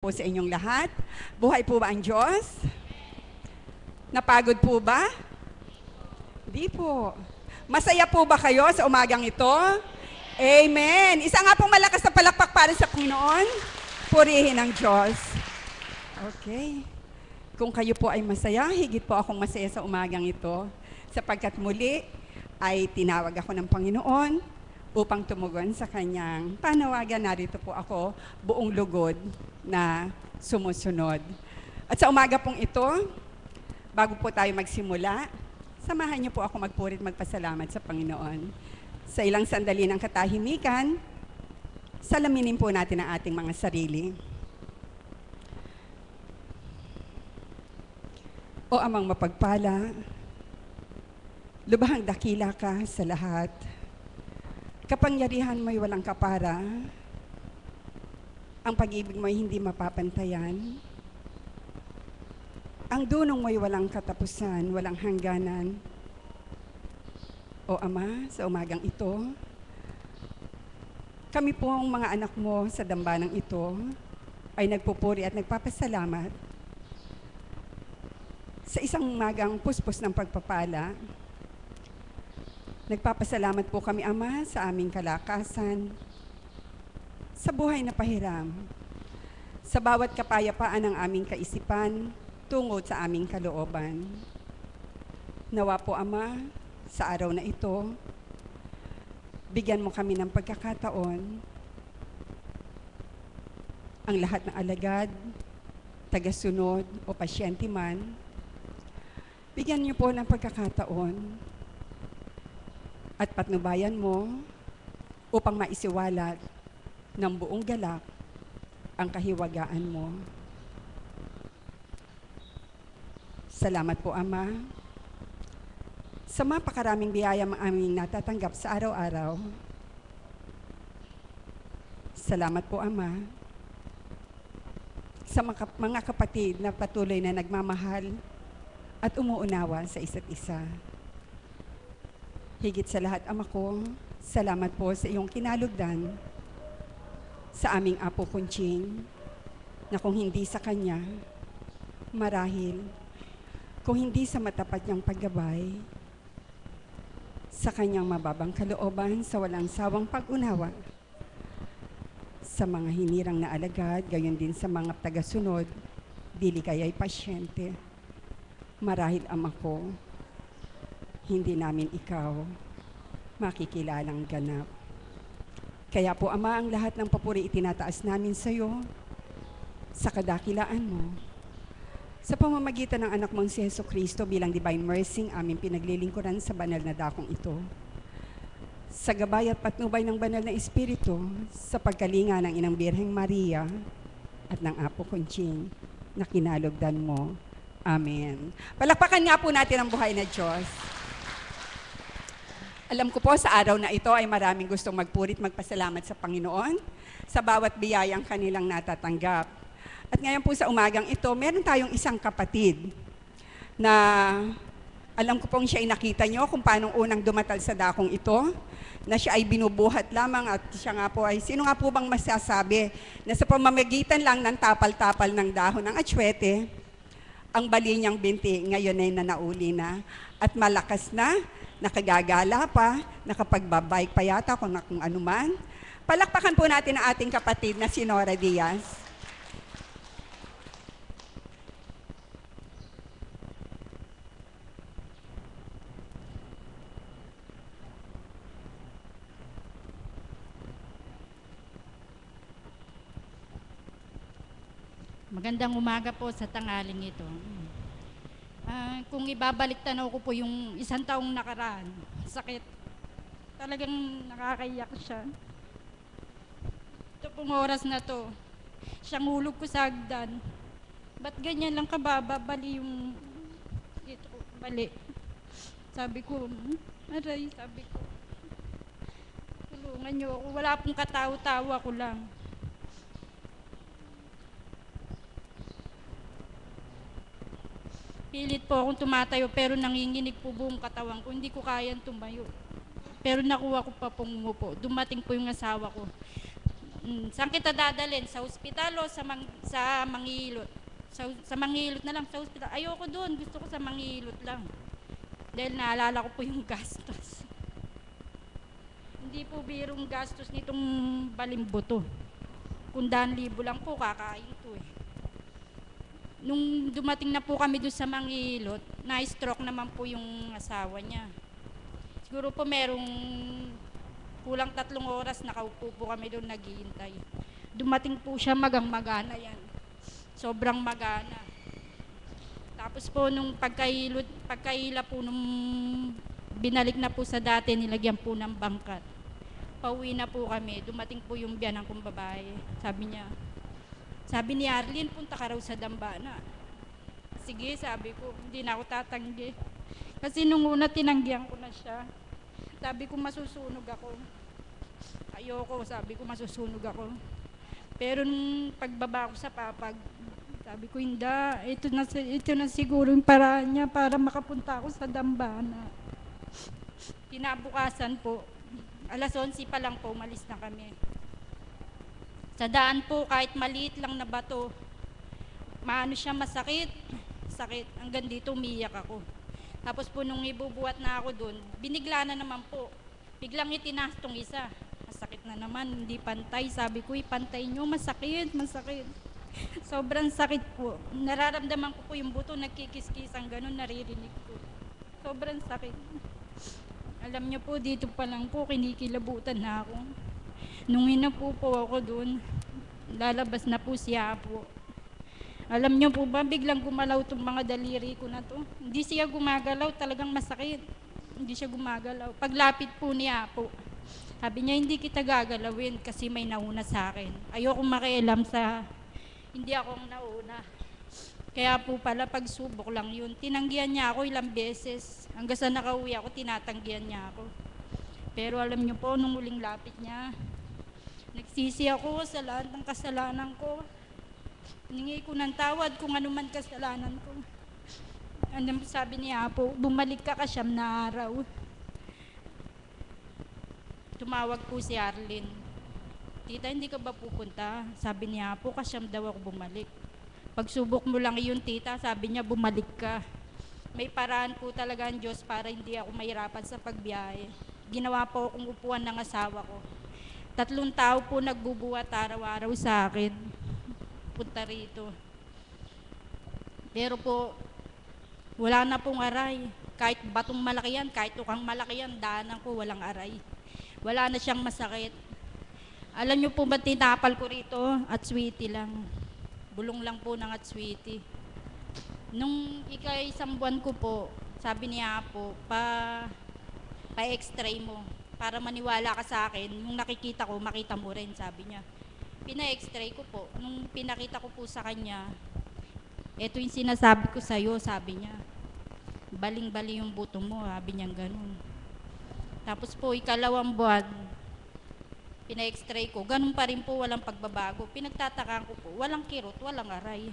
po sa inyong lahat. Buhay po ba ang Diyos? Napagod po ba? Di po. Masaya po ba kayo sa umagang ito? Amen. Isa nga pong malakas na palakpak para sa Panginoon. Purihin ang Diyos. Okay. Kung kayo po ay masaya, higit po akong masaya sa umagang ito. Sapagkat muli ay tinawag ako ng Panginoon upang tumugon sa kanyang panawagan. Narito po ako, buong lugod na sumusunod. At sa umaga pong ito, bago po tayo magsimula, samahan niyo po ako magpurit magpasalamat sa Panginoon. Sa ilang sandali ng katahimikan, salaminin po natin ang ating mga sarili. O amang mapagpala, lubhang dakila ka sa lahat. Kapangyarihan mo'y walang kapara. Ang pag-ibig mo'y hindi mapapantayan. Ang dunong mo'y walang katapusan, walang hangganan. O Ama, sa umagang ito, kami pong mga anak mo sa dambanang ito ay nagpupuri at nagpapasalamat sa isang umagang puspos ng pagpapala Nagpapasalamat po kami, Ama, sa aming kalakasan, sa buhay na pahiram, sa bawat kapayapaan ng aming kaisipan, tungod sa aming kalooban. Nawa po, Ama, sa araw na ito, bigyan mo kami ng pagkakataon, ang lahat ng alagad, tagasunod o pasyente man, bigyan niyo po ng pagkakataon at patnubayan mo upang maisiwalat ng buong galak ang kahiwagaan mo. Salamat po, Ama, sa mapakaraming biyaya ang aming natatanggap sa araw-araw. Salamat po, Ama, sa mga kapatid na patuloy na nagmamahal at umuunawa sa isa't isa. Higit sa lahat, Ama ko, salamat po sa iyong kinalugdan sa aming Apo Kunching na kung hindi sa Kanya, marahil, kung hindi sa matapat niyang paggabay, sa Kanyang mababang kalooban sa walang sawang pag-unawa, sa mga hinirang na alagad, gayon din sa mga tagasunod, dili kaya'y pasyente. Marahil, Ama ko, hindi namin ikaw makikilalang ganap. Kaya po, Ama, ang lahat ng papuri itinataas namin sa iyo sa kadakilaan mo. Sa pamamagitan ng anak mong si Yeso Kristo bilang divine mercy, aming pinaglilingkuran sa banal na dakong ito. Sa gabay at patnubay ng banal na Espiritu, sa pagkalinga ng Inang Birheng Maria at ng Apo Conching na kinalugdan mo. Amen. Palakpakan nga po natin ang buhay na Diyos. Alam ko po sa araw na ito ay maraming gustong magpurit magpasalamat sa Panginoon sa bawat biyayang kanilang natatanggap. At ngayon po sa umagang ito, meron tayong isang kapatid na alam ko pong siya ay nakita nyo kung paano unang dumatal sa dakong ito, na siya ay binubuhat lamang at siya nga po ay, sino nga po bang masasabi na sa pamamagitan lang ng tapal-tapal ng dahon ng atsyete, ang bali niyang binti ngayon ay nanauli na at malakas na nakagagala pa, nakapagbabike pa yata kung, kung ano man. Palakpakan po natin ang ating kapatid na si Nora Diaz. Magandang umaga po sa tangaling ito. Uh, kung ibabalik tanaw ko po yung isang taong nakaraan, sakit. Talagang nakakaiyak siya. Ito pong oras na to, siyang hulog ko sa hagdan. Ba't ganyan lang kababa, bali yung, ito, bali. Sabi ko, hmm, aray, sabi ko, tulungan niyo ako. Wala pong katawa-tawa ko lang. Pilit po akong tumatayo pero nanginginig po buong katawan ko. Hindi ko kayang tumayo. Pero nakuha ko pa pong umupo. Dumating po yung asawa ko. Mm, saan kita dadalhin? Sa ospital o sa, mang, sa Mangilot? Sa, sa Mangilot na lang, sa ospital. Ayoko doon, gusto ko sa Mangilot lang. Dahil naalala ko po yung gastos. Hindi po birong gastos nitong balimboto. Kung daan libo lang po, kakain to eh. Nung dumating na po kami doon sa Mangilot, na-stroke naman po yung asawa niya. Siguro po merong kulang tatlong oras nakaupo po kami doon naghihintay. Dumating po siya magang magana yan. Sobrang magana. Tapos po nung pagkailot, pagkaila po nung binalik na po sa dati, nilagyan po ng bangkat. Pauwi na po kami. Dumating po yung biyanan kong babae. Sabi niya, sabi ni Arlene, punta ka raw sa Dambana. Sige, sabi ko, hindi na ako tatanggi. Kasi nung una tinanggihan ko na siya. Sabi ko masusunog ako. Ayoko, sabi ko masusunog ako. Pero nung pagbaba ko sa papag, sabi ko hindi, ito na, ito na siguro yung paraan niya para makapunta ako sa Dambana. Kinabukasan po, alas 11 pa lang po, umalis na kami. Sa daan po, kahit maliit lang na bato, maano siya masakit, sakit. Hanggang dito umiyak ako. Tapos po nung ibubuhat na ako doon, binigla na naman po. Biglang itinaas tong isa. Masakit na naman, hindi pantay. Sabi ko, ipantay nyo, masakit, masakit. Sobrang sakit po. Nararamdaman ko po yung buto, nagkikiskis ang ganun, naririnig ko. Sobrang sakit. Alam niyo po, dito pa lang po, kinikilabutan na ako. Nung inapo po ako doon, lalabas na po siya po. Alam niyo po ba, biglang gumalaw itong mga daliri ko na to. Hindi siya gumagalaw, talagang masakit. Hindi siya gumagalaw. Paglapit po niya po, sabi niya, hindi kita gagalawin kasi may nauna sa akin. Ayoko makialam sa, hindi ako ang nauna. Kaya po pala, pagsubok lang yun. Tinanggihan niya ako ilang beses. Hanggang sa nakauwi ako, tinatanggihan niya ako. Pero alam niyo po, nung uling lapit niya, nagsisi ako sa lahat ng kasalanan ko. Hiningi ko ng tawad kung ano man kasalanan ko. Ano sabi niya po, bumalik ka kasyam na araw. Tumawag po si Arlene. Tita, hindi ka ba pupunta? Sabi niya po, kasyam daw ako bumalik. Pagsubok mo lang yun, tita, sabi niya, bumalik ka. May paraan po talaga ang Diyos para hindi ako mahirapan sa pagbiyahe. Ginawa po akong upuan ng asawa ko. Tatlong tao po nagbubuhat araw-araw sa akin. Punta rito. Pero po, wala na pong aray. Kahit batong malaki yan, kahit tukang malaki yan, daanan ko, walang aray. Wala na siyang masakit. Alam niyo po ba tinapal ko rito? At sweetie lang. Bulong lang po ng at sweetie. Nung ika isang buwan ko po, sabi niya po, pa, pa x-ray mo para maniwala ka sa akin. Nung nakikita ko, makita mo rin, sabi niya. Pina-x-ray ko po. Nung pinakita ko po sa kanya, ito yung sinasabi ko sa'yo, sabi niya. Baling-bali yung buto mo, sabi niya ganun. Tapos po, ikalawang buwan, pina-x-ray ko, ganun pa rin po, walang pagbabago. Pinagtatakaan ko po, walang kirot, walang aray.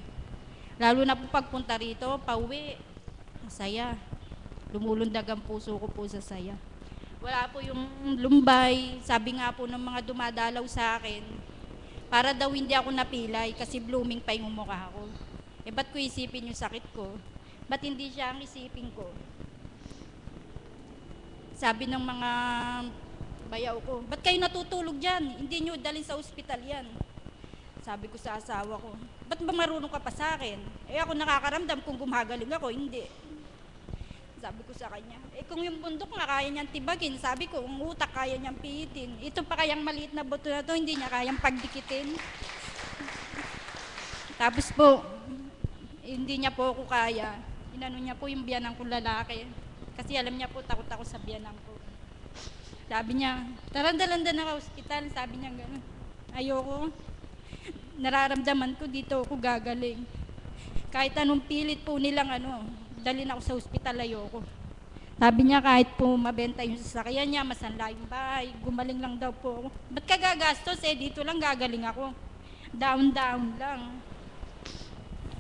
Lalo na po pagpunta rito, pauwi, masaya. Lumulundag ang puso ko po sa saya. Wala po yung lumbay, sabi nga po ng mga dumadalaw sa akin, para daw hindi ako napilay kasi blooming pa yung mukha ko. Eh ba't ko isipin yung sakit ko? Ba't hindi siya ang isipin ko? Sabi ng mga bayaw ko, ba't kayo natutulog dyan? Hindi nyo dalhin sa ospital yan. Sabi ko sa asawa ko, ba't ba marunong ka pa sa akin? Eh ako nakakaramdam kung gumagaling ako, hindi. Sabi ko sa kanya, eh kung yung bundok nga kaya niyang tibagin, sabi ko, ang utak kaya niyang pihitin. Ito pa kayang maliit na buto na to, hindi niya kayang pagdikitin. Tapos po, hindi niya po ako kaya. Inano niya po yung biyanan kong lalaki. Kasi alam niya po, takot ako sa biyanan ko. Sabi niya, tara dalanda na ka ospital. Sabi niya gano'n. Ayoko. Nararamdaman ko dito ako gagaling. Kahit anong pilit po nilang ano, dalhin ako sa ospital, ayoko. Sabi niya kahit po mabenta yung sasakyan niya, masanla yung bahay, gumaling lang daw po ako. Ba't ka gagastos eh, dito lang gagaling ako. Down-down lang.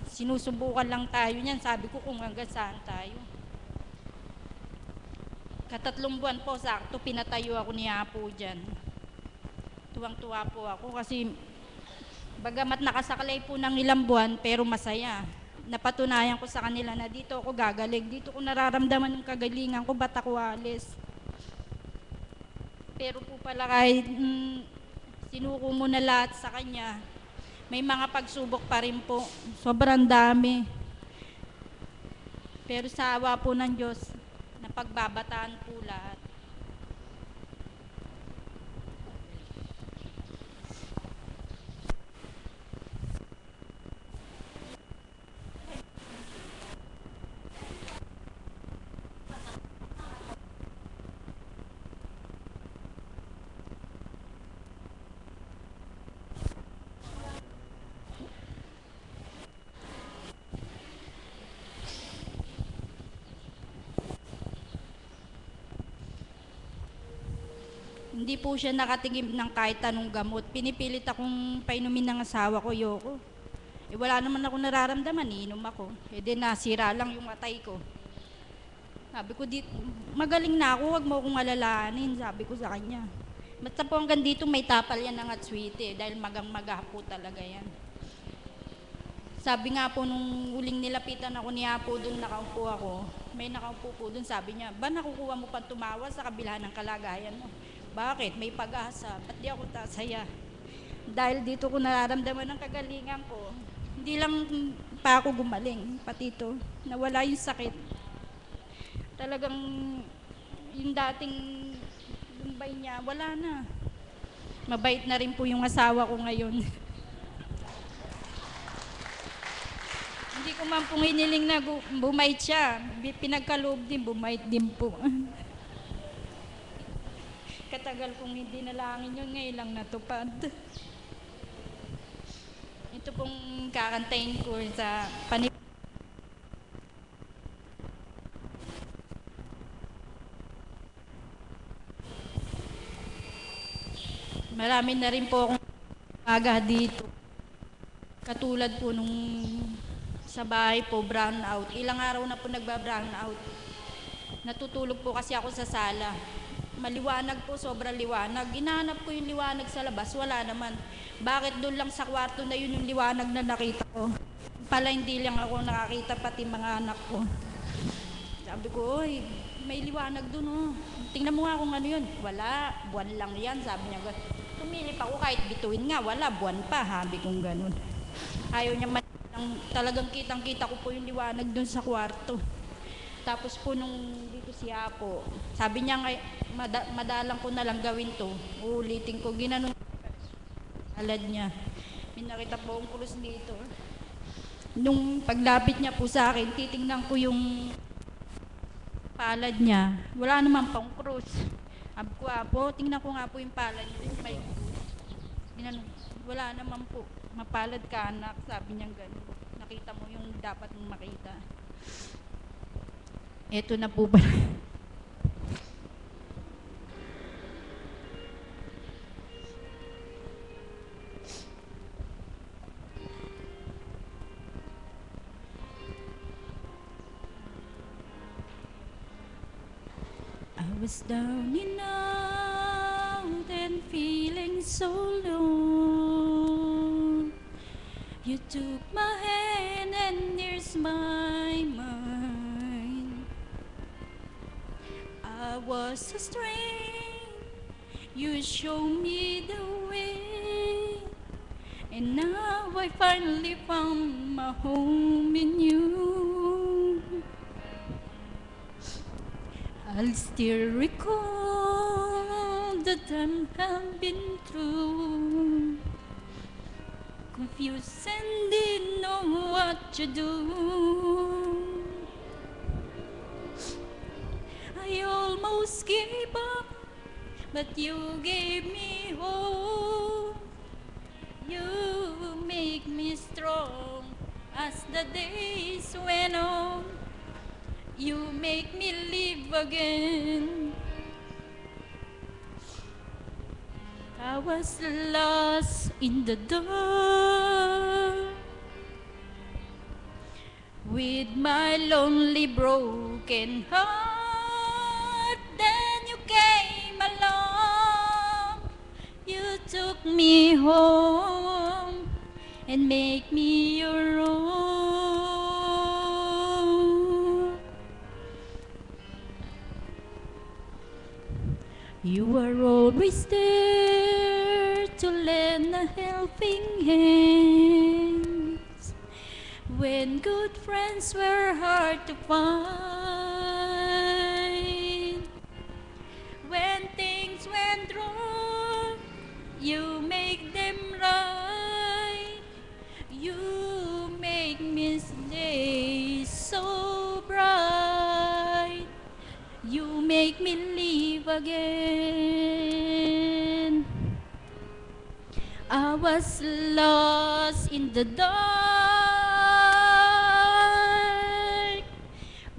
Sinusubukan lang tayo niyan, sabi ko kung hanggang saan tayo. Katatlong buwan po, sakto, pinatayo ako ni Apo dyan. tuwang-tuwa po ako kasi bagamat nakasaklay po ng ilang buwan pero masaya. Napatunayan ko sa kanila na dito ako gagaling, dito ko nararamdaman yung kagalingan ko, ba't ako alis? Pero po pala kahit mm, sinuko mo na lahat sa kanya, may mga pagsubok pa rin po. Sobrang dami. Pero sa awa po ng Diyos, napagbabataan po lahat. Hindi po siya nakatingin ng kahit anong gamot. Pinipilit akong painumin ng asawa ko, yoko. Eh wala naman ako nararamdaman, iinom ako. Eh di nasira lang yung matay ko. Sabi ko, di, magaling na ako, wag mo akong alalahanin, sabi ko sa kanya. Basta po hanggang dito may tapal yan ng atswite, dahil magang-maga po talaga yan. Sabi nga po nung huling nilapitan ako ni Apo doon nakaupo ako, may nakaupo po doon, sabi niya, ba nakukuha mo pang tumawa sa kabila ng kalagayan mo? Bakit? May pag-asa. Ba't di ako tasaya? Dahil dito ko nararamdaman ng kagalingan ko, hindi lang pa ako gumaling, pati ito, nawala yung sakit. Talagang yung dating lumbay niya, wala na. Mabait na rin po yung asawa ko ngayon. Hindi ko man pong hiniling na bumait siya. Pinagkaloob din, bumait din po. Katagal kong hindi nalangin yun, ngayon lang natupad. Ito pong kakantayin ko sa panip. Marami na rin po akong aga dito. Katulad po nung sa bahay po, brown out. Ilang araw na po nagba-brown out. Natutulog po kasi ako sa sala. Maliwanag po, sobrang liwanag. Ginahanap ko yung liwanag sa labas, wala naman. Bakit doon lang sa kwarto na yun yung liwanag na nakita ko? Pala hindi lang ako nakakita, pati mga anak ko. Sabi ko, oy, may liwanag doon oh. Tingnan mo nga kung ano yun. Wala, buwan lang yan, sabi niya. Tumilip ako kahit bituin nga, wala, buwan pa, sabi kong ganun. Ayaw niya man, talagang kitang-kita ko po yung liwanag doon sa kwarto. Tapos po nung dito si sabi niya mada, madalang ko na lang gawin to. Uulitin ko, ginanon alad niya. May nakita po akong krus dito. Nung paglapit niya po sa akin, titingnan ko yung palad niya. Wala naman pang krus. Sabi ko, Apo, tingnan ko nga po yung palad niya. May. Ginanon, wala naman po. Mapalad ka anak, sabi niya gano'n. Nakita mo yung dapat mong makita. Eto na po pala. I was down and out and feeling so alone. You took my hand and here's my I was a strain, you showed me the way, and now I finally found my home in you. I'll still recall the time I've been through. Confused and didn't know what to do. Almost gave up, but you gave me hope. You make me strong as the days went on. You make me live again. I was lost in the dark with my lonely broken heart. Took me home and make me your own. You were always there to lend a helping hand when good friends were hard to find. When things went wrong, you make them right. You make Day so bright. You make me live again. I was lost in the dark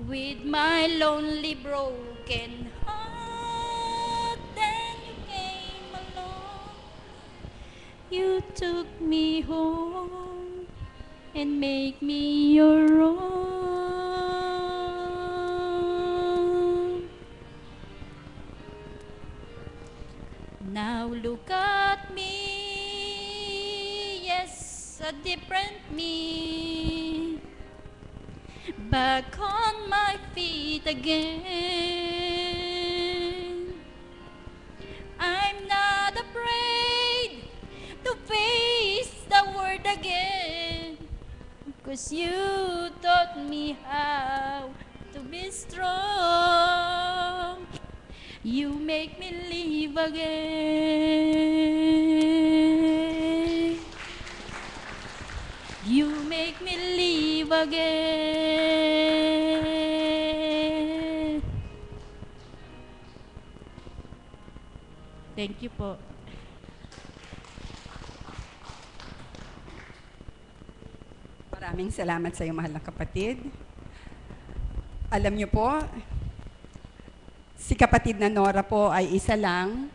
with my lonely you took me home and make me your own. Now look at me, yes, a different me. Back on my feet again. Strong. You make me live again. You make me live again. Thank you po. Maraming salamat sa iyo, mahal na kapatid. Alam niyo po, si kapatid na Nora po ay isa lang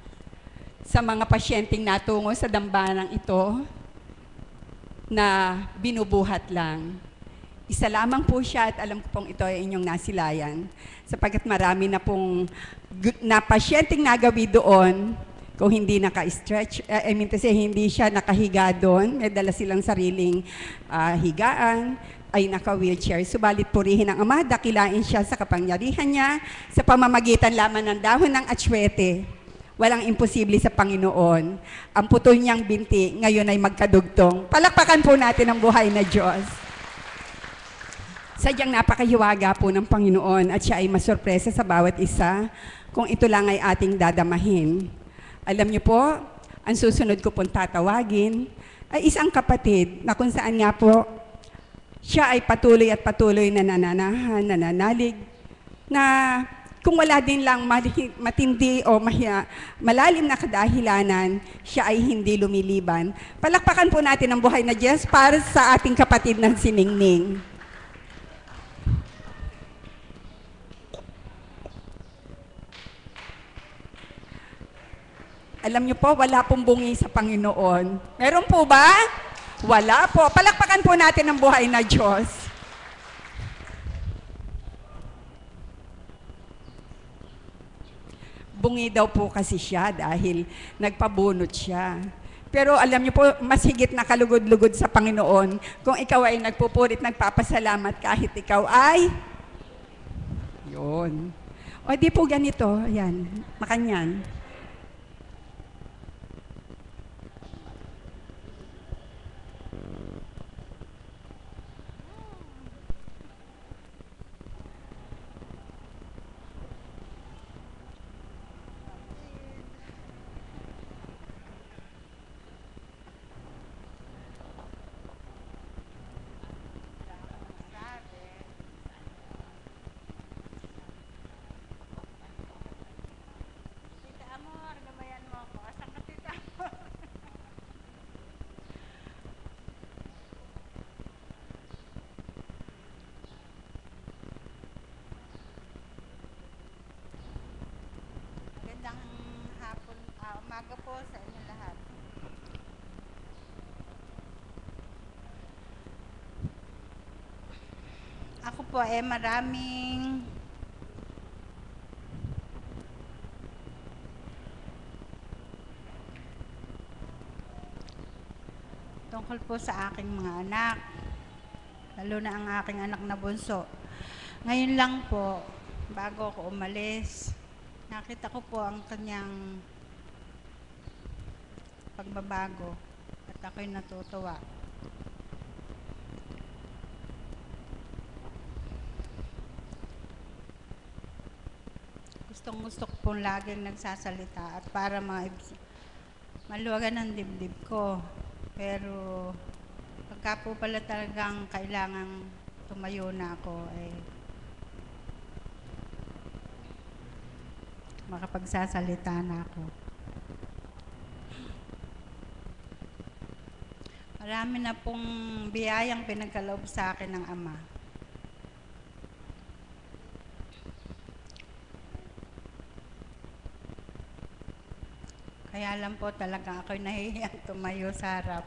sa mga pasyenteng natungo sa dambanang ito na binubuhat lang. Isa lamang po siya at alam ko pong ito ay inyong nasilayan. Sapagkat marami na pong na pasyenteng nagawi doon kung hindi naka-stretch, eh, I mean to say, hindi siya nakahiga doon, may dala silang sariling ah, higaan, ay naka-wheelchair. Subalit purihin ng Ama, dakilain siya sa kapangyarihan niya, sa pamamagitan lamang ng dahon ng atsyete. Walang imposible sa Panginoon. Ang putol niyang binti, ngayon ay magkadugtong. Palakpakan po natin ang buhay na Diyos. Sadyang napakahiwaga po ng Panginoon at siya ay masurpresa sa bawat isa kung ito lang ay ating dadamahin. Alam niyo po, ang susunod ko pong tatawagin ay isang kapatid na kung saan nga po siya ay patuloy at patuloy na nananahan, nananalig, na kung wala din lang matindi o mahiya, malalim na kadahilanan, siya ay hindi lumiliban. Palakpakan po natin ang buhay na Diyos para sa ating kapatid na siningning. Alam niyo po, wala pong bungi sa Panginoon. Meron po ba? Wala po. Palakpakan po natin ang buhay na Diyos. Bungi daw po kasi siya dahil nagpabunot siya. Pero alam niyo po, mas higit na kalugod-lugod sa Panginoon kung ikaw ay nagpupurit, nagpapasalamat kahit ikaw ay yun. O di po ganito, yan, makanyan. Tita Amor, gabayan mo ako. Asan ka, Tita Amor? Magandang hapon, ah, umaga po sa inyo lahat. Ako po eh maraming Tungkol po sa aking mga anak, lalo na ang aking anak na bunso. Ngayon lang po, bago ako umalis, nakita ko po ang kanyang pagbabago at ako'y natutuwa. Gustong gusto ko pong laging nagsasalita at para ma maluwagan ang dibdib ko. Pero pagka po pala talagang kailangan tumayo na ako ay makapagsasalita na ako. Marami na pong biyayang pinagkaloob sa akin ng Ama. Kaya lang po talaga ako'y nahihiyang tumayo sa harap.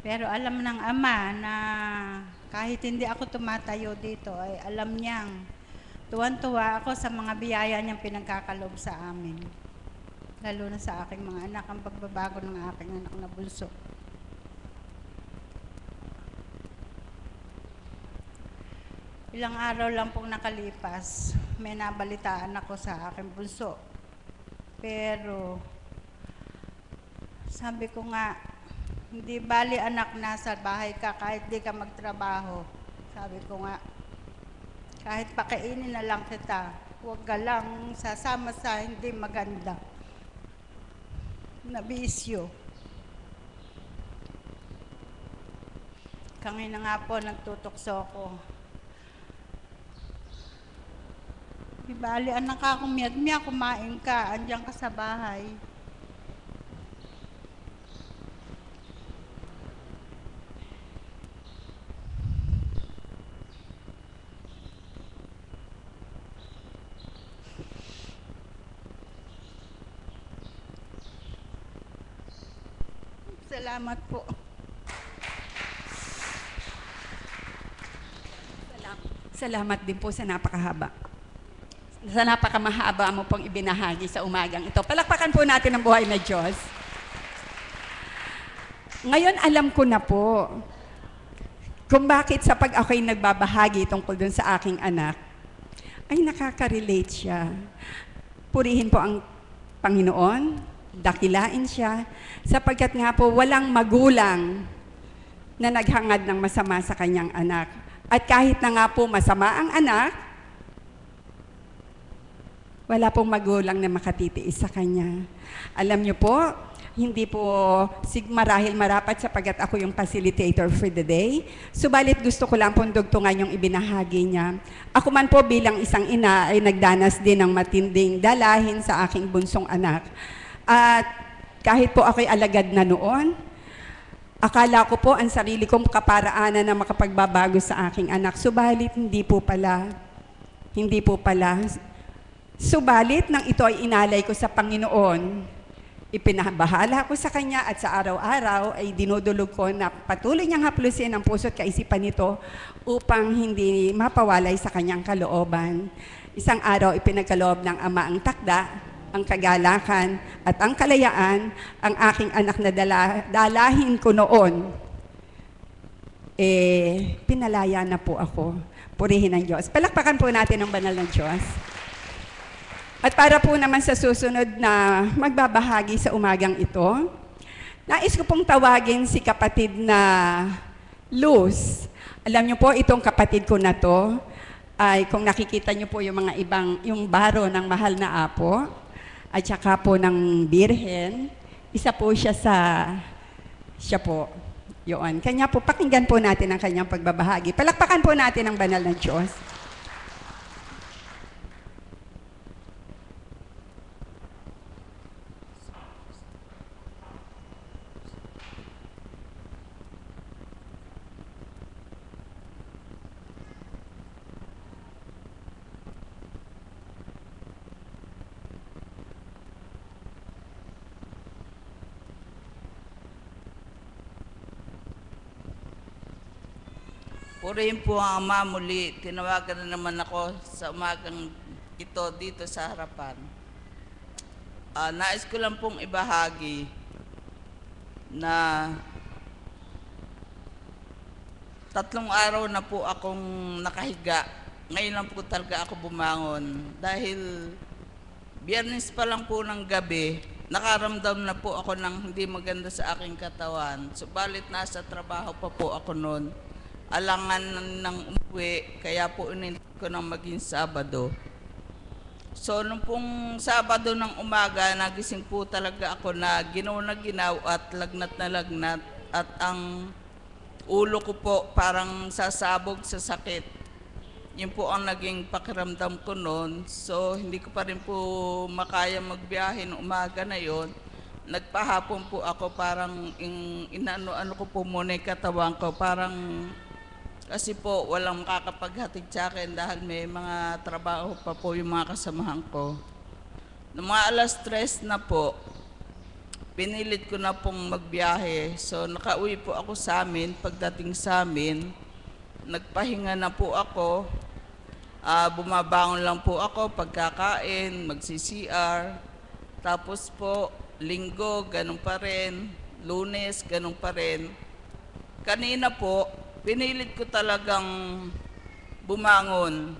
Pero alam ng Ama na kahit hindi ako tumatayo dito, ay alam niyang tuwan-tuwa ako sa mga biyaya niyang pinagkakaloob sa amin. Lalo na sa aking mga anak, ang pagbabago ng aking anak na bunso. Ilang araw lang pong nakalipas, may nabalitaan ako sa aking bunso. Pero, sabi ko nga, hindi bali anak nasa bahay ka kahit di ka magtrabaho. Sabi ko nga, kahit pakainin na lang kita, huwag ka lang sasama sa hindi maganda na bisyo. Kangina nga po, nagtutukso ko. Di bali, anak ka, kumiyag-miya, kumain ka, andyan ka sa bahay. Salamat po. Salamat din po sa napakahaba. Sa napakamahaba mo pong ibinahagi sa umagang ito. Palakpakan po natin ang buhay na Diyos. Ngayon alam ko na po kung bakit sa pag ako'y nagbabahagi tungkol dun sa aking anak, ay nakaka-relate siya. Purihin po ang Panginoon, dakilain siya, sapagkat nga po walang magulang na naghangad ng masama sa kanyang anak. At kahit na nga po masama ang anak, wala pong magulang na makatitiis sa kanya. Alam niyo po, hindi po marahil marapat sapagkat ako yung facilitator for the day. Subalit gusto ko lang pong dugtungan yung ibinahagi niya. Ako man po bilang isang ina ay nagdanas din ng matinding dalahin sa aking bunsong anak. At kahit po ako'y alagad na noon, akala ko po ang sarili kong kaparaanan na makapagbabago sa aking anak. Subalit hindi po pala. Hindi po pala. Subalit nang ito ay inalay ko sa Panginoon, ipinabahala ko sa Kanya at sa araw-araw ay dinudulog ko na patuloy niyang haplusin ang puso at kaisipan nito upang hindi mapawalay sa Kanyang kalooban. Isang araw ipinagkaloob ng Ama ang takda, ang kagalakan at ang kalayaan, ang aking anak na dala, dalahin ko noon. Eh, pinalaya na po ako. Purihin ang Diyos. Palakpakan po natin ang banal ng Diyos. At para po naman sa susunod na magbabahagi sa umagang ito, nais ko pong tawagin si kapatid na Luz. Alam niyo po, itong kapatid ko na to, ay kung nakikita niyo po yung mga ibang, yung baro ng mahal na apo, at saka po ng birhen, isa po siya sa, siya po, yun. Kanya po, pakinggan po natin ang kanyang pagbabahagi. Palakpakan po natin ang banal ng Diyos. Purihin po ang Ama muli. Tinawagan na naman ako sa umagang ito dito sa harapan. Ah, nais ko lang pong ibahagi na tatlong araw na po akong nakahiga. Ngayon lang po talaga ako bumangon. Dahil biyernes pa lang po ng gabi, nakaramdam na po ako ng hindi maganda sa aking katawan. Subalit nasa trabaho pa po ako noon. Alangan ng umuwi, kaya po inintay ko ng maging Sabado. So, nung pong Sabado ng umaga, nagising po talaga ako na ginaw na ginaw at lagnat na lagnat. At ang ulo ko po parang sasabog sa sakit. Yun po ang naging pakiramdam ko noon. So, hindi ko pa rin po makaya magbiyahe ng umaga na yon. Nagpahapon po ako parang in, inano-ano ko po muna yung katawan ko. Parang kasi po, walang makakapaghatid sa akin dahil may mga trabaho pa po yung mga kasamahan ko. Noong mga alas tres na po, pinilit ko na pong magbiyahe. So, nakauwi po ako sa amin. Pagdating sa amin, nagpahinga na po ako. Ah, bumabangon lang po ako, pagkakain, magsi-CR. Tapos po, linggo, ganun pa rin. Lunes, ganun pa rin. Kanina po, pinilit ko talagang bumangon.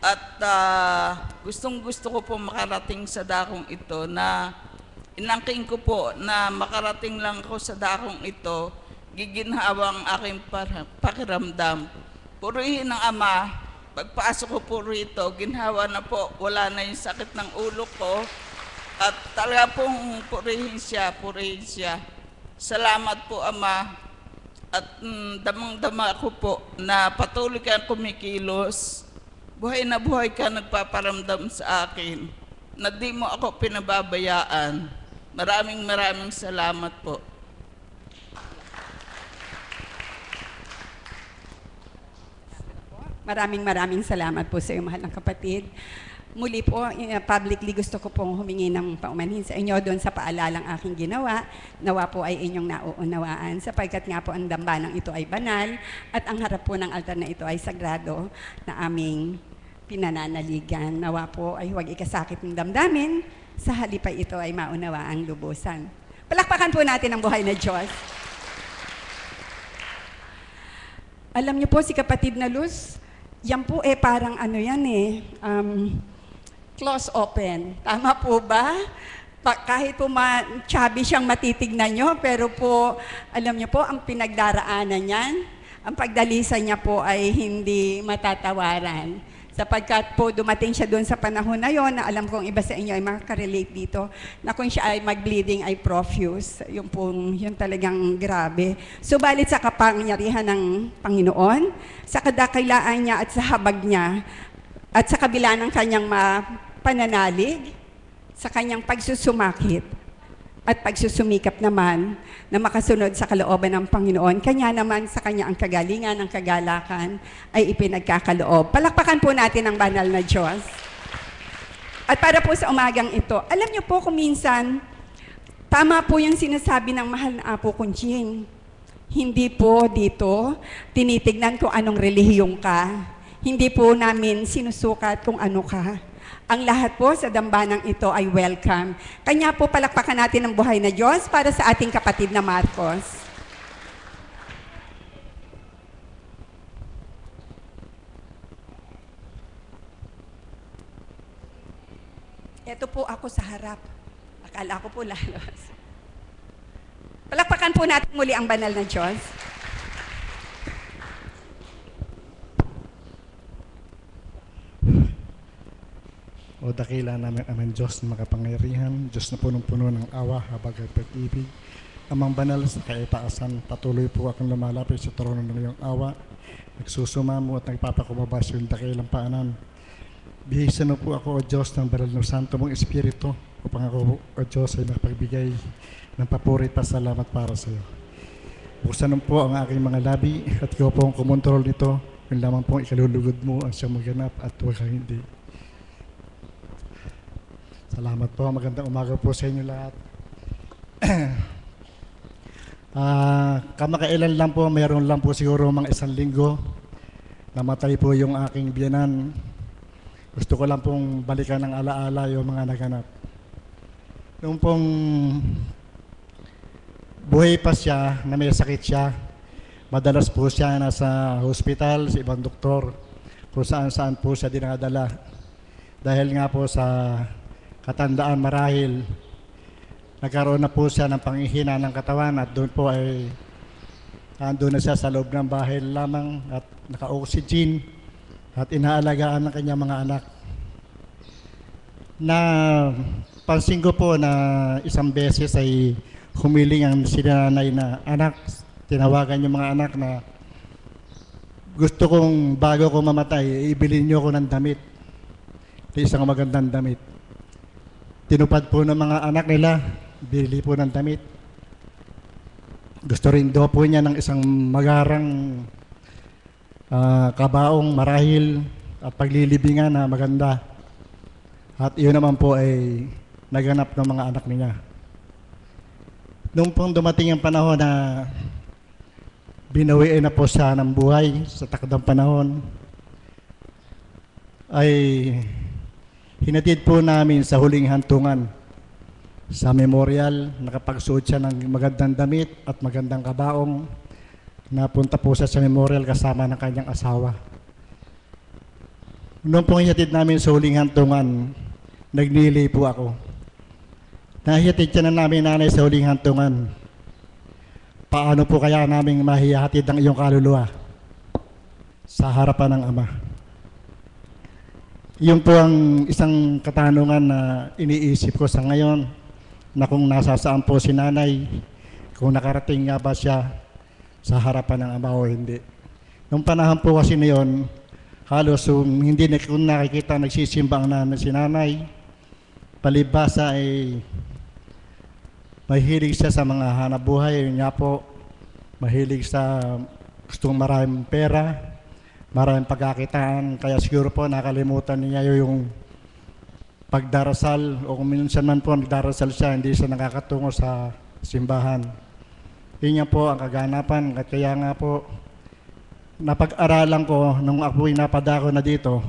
At ah, gustong gusto ko po makarating sa dakong ito na inangking ko po na makarating lang ako sa dakong ito, giginhawa ang aking pakiramdam. Purihin ng Ama, pagpasok ko po rito, ginhawa na po, wala na yung sakit ng ulo ko. At talaga pong purihin siya, purihin siya. Salamat po Ama, at mm, damang-dama ako po na patuloy kang kumikilos. Buhay na buhay ka nagpaparamdam sa akin na di mo ako pinababayaan. Maraming maraming salamat po. Maraming maraming salamat po sa iyo, mahal ng kapatid. Muli po, eh, publicly gusto ko pong humingi ng paumanhin sa inyo doon sa paalalang aking ginawa. Nawa po ay inyong nauunawaan sapagkat nga po ang dambanang ito ay banal at ang harap po ng altar na ito ay sagrado na aming pinananaligan. Nawa po ay huwag ikasakit ng damdamin, sa halip ay ito ay maunawa ang lubusan. Palakpakan po natin ang buhay na Diyos. Alam niyo po si kapatid na Luz, yan po eh parang ano yan eh, um, close open. Tama po ba? Pa, kahit po ma, chubby siyang matitignan nyo, pero po, alam niyo po, ang pinagdaraanan niyan, ang pagdalisan niya po ay hindi matatawaran. Sapagkat po dumating siya doon sa panahon na yon na alam kong iba sa inyo ay makaka-relate dito, na kung siya ay mag-bleeding ay profuse. Yung pong, yun talagang grabe. Subalit sa kapangyarihan ng Panginoon, sa kadakailaan niya at sa habag niya, at sa kabila ng kanyang ma- pananalig, sa kanyang pagsusumakit, at pagsusumikap naman na makasunod sa kalooban ng Panginoon. Kanya naman sa kanya ang kagalingan, ang kagalakan ay ipinagkakaloob. Palakpakan po natin ang banal na Diyos. At para po sa umagang ito, alam niyo po kung minsan, tama po yung sinasabi ng mahal na Apo Kunching. Hindi po dito tinitignan kung anong relihiyong ka. Hindi po namin sinusukat kung ano ka. Ang lahat po sa dambanang ito ay welcome. Kanya po palakpakan natin ang buhay na Diyos para sa ating kapatid na Marcos. Ito po ako sa harap. Akala ko po lalos. Palakpakan po natin muli ang banal na Diyos. O dakila namin amin Diyos na makapangyarihan, Diyos na punong-puno ng awa, habag at pag-ibig. Amang banal sa kaitaasan, patuloy po akong lumalapit sa trono ng iyong awa. Nagsusumamo at nagpapakumabas yung dakilang paanan. Bihisan mo po ako, O Diyos, ng banal ng santo mong Espiritu, upang ako, O Diyos, ay makapagbigay ng papurit pa salamat para sa iyo. Buksan po ang aking mga labi at ikaw po ang kumontrol nito. Yung lamang po ikalulugod mo ang siyang maganap at huwag hindi. Salamat po. Magandang umaga po sa inyo lahat. Ah, kamakailan lang po, mayroon lang po siguro mga isang linggo. Namatay po yung aking biyanan. Gusto ko lang pong balikan ng alaala yung mga naganap. Noong pong buhay pa siya, na may sakit siya, Madalas po siya nasa hospital, sa ibang doktor, kung saan saan po siya dinadala. Dahil nga po sa katandaan marahil, nagkaroon na po siya ng pangihina ng katawan at doon po ay Ando na siya sa loob ng bahay lamang at naka-oxygen at inaalagaan ng kanyang mga anak. Na pansin ko po na isang beses ay humiling ang sinanay na anak, tinawagan yung mga anak na gusto kong bago ko mamatay, ibilin niyo ko ng damit. Isang magandang damit. Tinupad po ng mga anak nila, bili po ng damit. Gusto rin daw po niya ng isang magarang ah, kabaong marahil at paglilibingan na maganda. At iyon naman po ay naganap ng mga anak niya. Nung pong dumating ang panahon na binawiin na po siya ng buhay sa takdang panahon, ay hinatid po namin sa huling hantungan sa memorial, nakapagsuot siya ng magandang damit at magandang kabaong. Napunta po siya sa memorial kasama ng kanyang asawa. Noong pong ihatid namin sa huling hantungan, nagnili po ako. Nahihatid siya na namin nanay sa huling hantungan. Paano po kaya namin mahihatid ang iyong kaluluwa sa harapan ng Ama? Yun po ang isang katanungan na iniisip ko sa ngayon na kung nasasaan po si nanay, kung nakarating nga ba siya sa harapan ng ama o hindi. Nung panahon po kasi na yun, halos um, hindi na kung nakikita nagsisimba ang nanay, si nanay, palibasa ay mahilig siya sa mga hanap buhay. Yun nga po, mahilig sa gustong maraming pera, maraming pagkakitaan. Kaya siguro po nakalimutan niya yung pagdarasal o kung minsan man po nagdarasal siya, hindi siya nakakatungo sa simbahan. Nga po ang kaganapan. At kaya nga po, napag-aralan ko nung ako'y napadako na dito,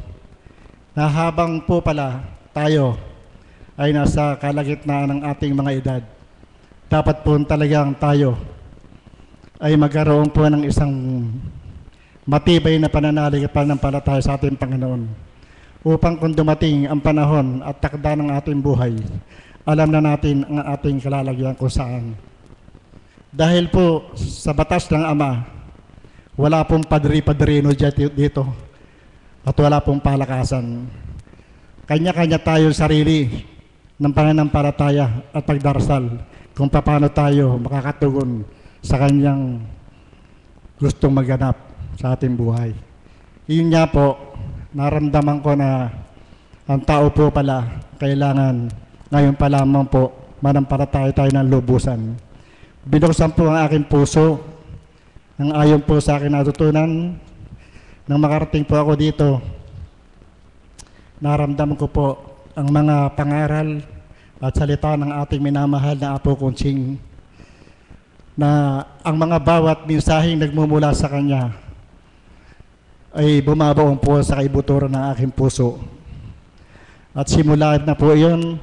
na habang po pala tayo ay nasa kalagitnaan ng ating mga edad, dapat po talagang tayo ay magkaroon po ng isang matibay na pananalig at pananampalataya sa ating Panginoon upang kung dumating ang panahon at takda ng ating buhay, alam na natin ang ating kalalagyan kung saan. Dahil po sa batas ng Ama, wala pong padri-padrino dito at wala pong palakasan. Kanya-kanya tayo sarili ng pananampalataya at pagdarasal kung paano tayo makakatugon sa kanyang gustong maganap sa ating buhay. Iyon nga po, naramdaman ko na ang tao po pala kailangan ngayon pa lamang po manampalataya tayo ng lubusan. Binuksan po ang aking puso ang ayon po sa akin natutunan nang makarating po ako dito naramdaman ko po ang mga pangaral at salita ng ating minamahal na Apo Kunsing na ang mga bawat mensaheng nagmumula sa Kanya ay bumabaong po sa kaibuturan ng aking puso. At simulan na po iyon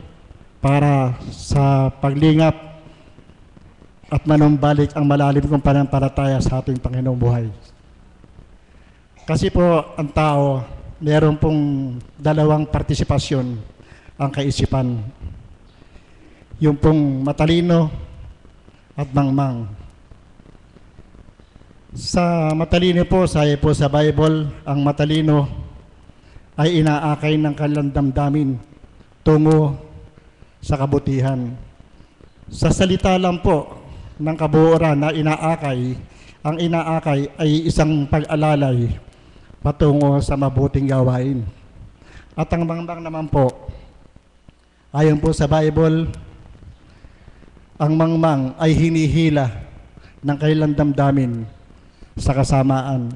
para sa paglingap at manumbalik ang malalim kong panampalataya sa ating Panginoong buhay. Kasi po ang tao, meron pong dalawang partisipasyon ang kaisipan. Yung pong matalino at mangmang. Sa matalino po, sabi po sa Bible, ang matalino ay inaakay ng kanilang damdamin tungo sa kabutihan. Sa salita lang po ng kabuuran na inaakay, ang inaakay ay isang pag-alalay patungo sa mabuting gawain. At ang mangbang naman po, ayon po sa Bible, ang mangmang ay hinihila ng kailang damdamin sa kasamaan.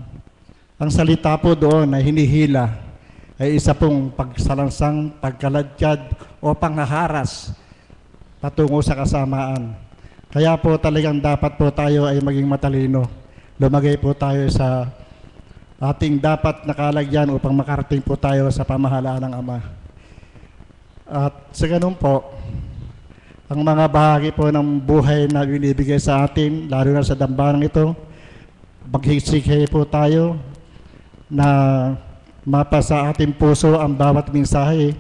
Ang salita po doon na hinihila ay isa pong pagsalansang, pagkaladkad o panghaharas patungo sa kasamaan. Kaya po talagang dapat po tayo ay maging matalino. Lumagay po tayo sa ating dapat nakalagyan upang makarating po tayo sa pamahalaan ng Ama. At sa ganun po, ang mga bahagi po ng buhay na binibigay sa atin, lalo na sa dambanang ito, maghisikay po tayo na mapasa ating puso ang bawat mensahe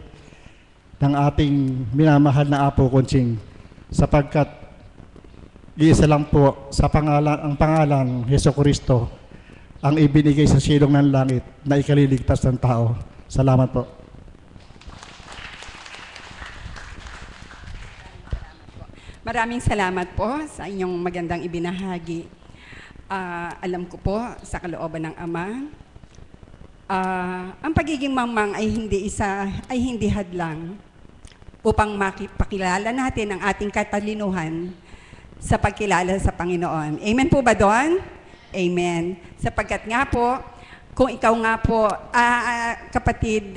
ng ating minamahal na Apo Kunching sapagkat iisa lang po sa pangalan, ang pangalan Heso Kristo ang ibinigay sa silong ng langit na ikaliligtas ng tao. Salamat po. Maraming salamat po sa inyong magandang ibinahagi. Ah, alam ko po sa kalooban ng Ama, ah, ang pagiging mangmang ay hindi isa ay hindi hadlang upang makipakilala natin ang ating katalinuhan sa pagkilala sa Panginoon. Amen po ba doon? Amen. Sapagkat nga po, kung ikaw nga po, ah, kapatid,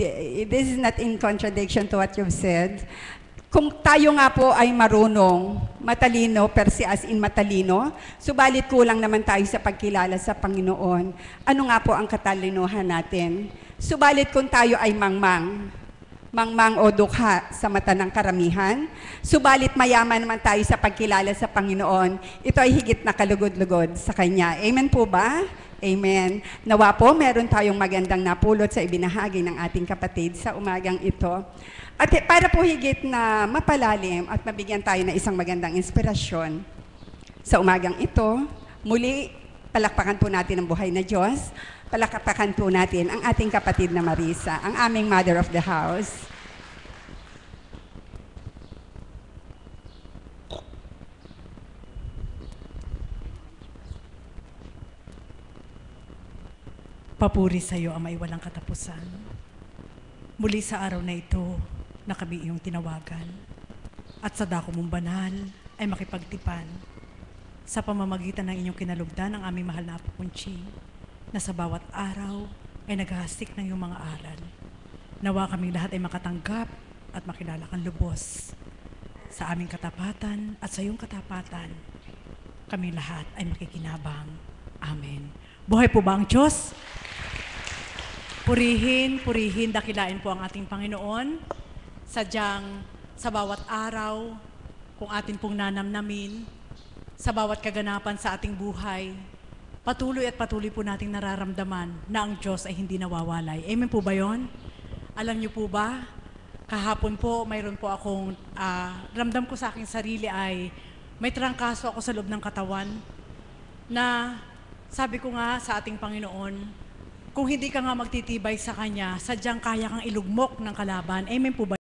this is not in contradiction to what you've said. Kung tayo nga po ay marunong, matalino, per se as in matalino, subalit kulang naman tayo sa pagkilala sa Panginoon. Ano nga po ang katalinuhan natin? Subalit kung tayo ay mangmang, mangmang o dukha sa mata ng karamihan, subalit mayaman naman tayo sa pagkilala sa Panginoon, ito ay higit na kalugod-lugod sa Kanya. Amen po ba? Amen. Nawa po, meron tayong magandang napulot sa ibinahagi ng ating kapatid sa umagang ito. At para po higit na mapalalim at mabigyan tayo ng isang magandang inspirasyon sa umagang ito, muli palakpakan po natin ang buhay na Diyos. Palakpakan po natin ang ating kapatid na Marisa, ang aming mother of the house. Papuri sa iyo, Ama, walang katapusan. Muli sa araw na ito, na kami iyong tinawagan. At sa dako mong banal ay makipagtipan sa pamamagitan ng inyong kinalugdan ng aming mahal na Apo na sa bawat araw ay naghahastik ng iyong mga aral. Nawa kami lahat ay makatanggap at makilala kang lubos sa aming katapatan at sa iyong katapatan. Kami lahat ay makikinabang. Amen. Buhay po ba ang Diyos? Purihin, purihin, dakilain po ang ating Panginoon. Sadyang sa bawat araw, kung atin pong nanamnamin, sa bawat kaganapan sa ating buhay, patuloy at patuloy po nating nararamdaman na ang Diyos ay hindi nawawalay. Amen po ba yon? Alam niyo po ba, kahapon po, mayroon po akong, ah, ramdam ko sa aking sarili ay may trangkaso ako sa loob ng katawan na sabi ko nga sa ating Panginoon, kung hindi ka nga magtitibay sa Kanya, sadyang kaya kang ilugmok ng kalaban. Amen po ba?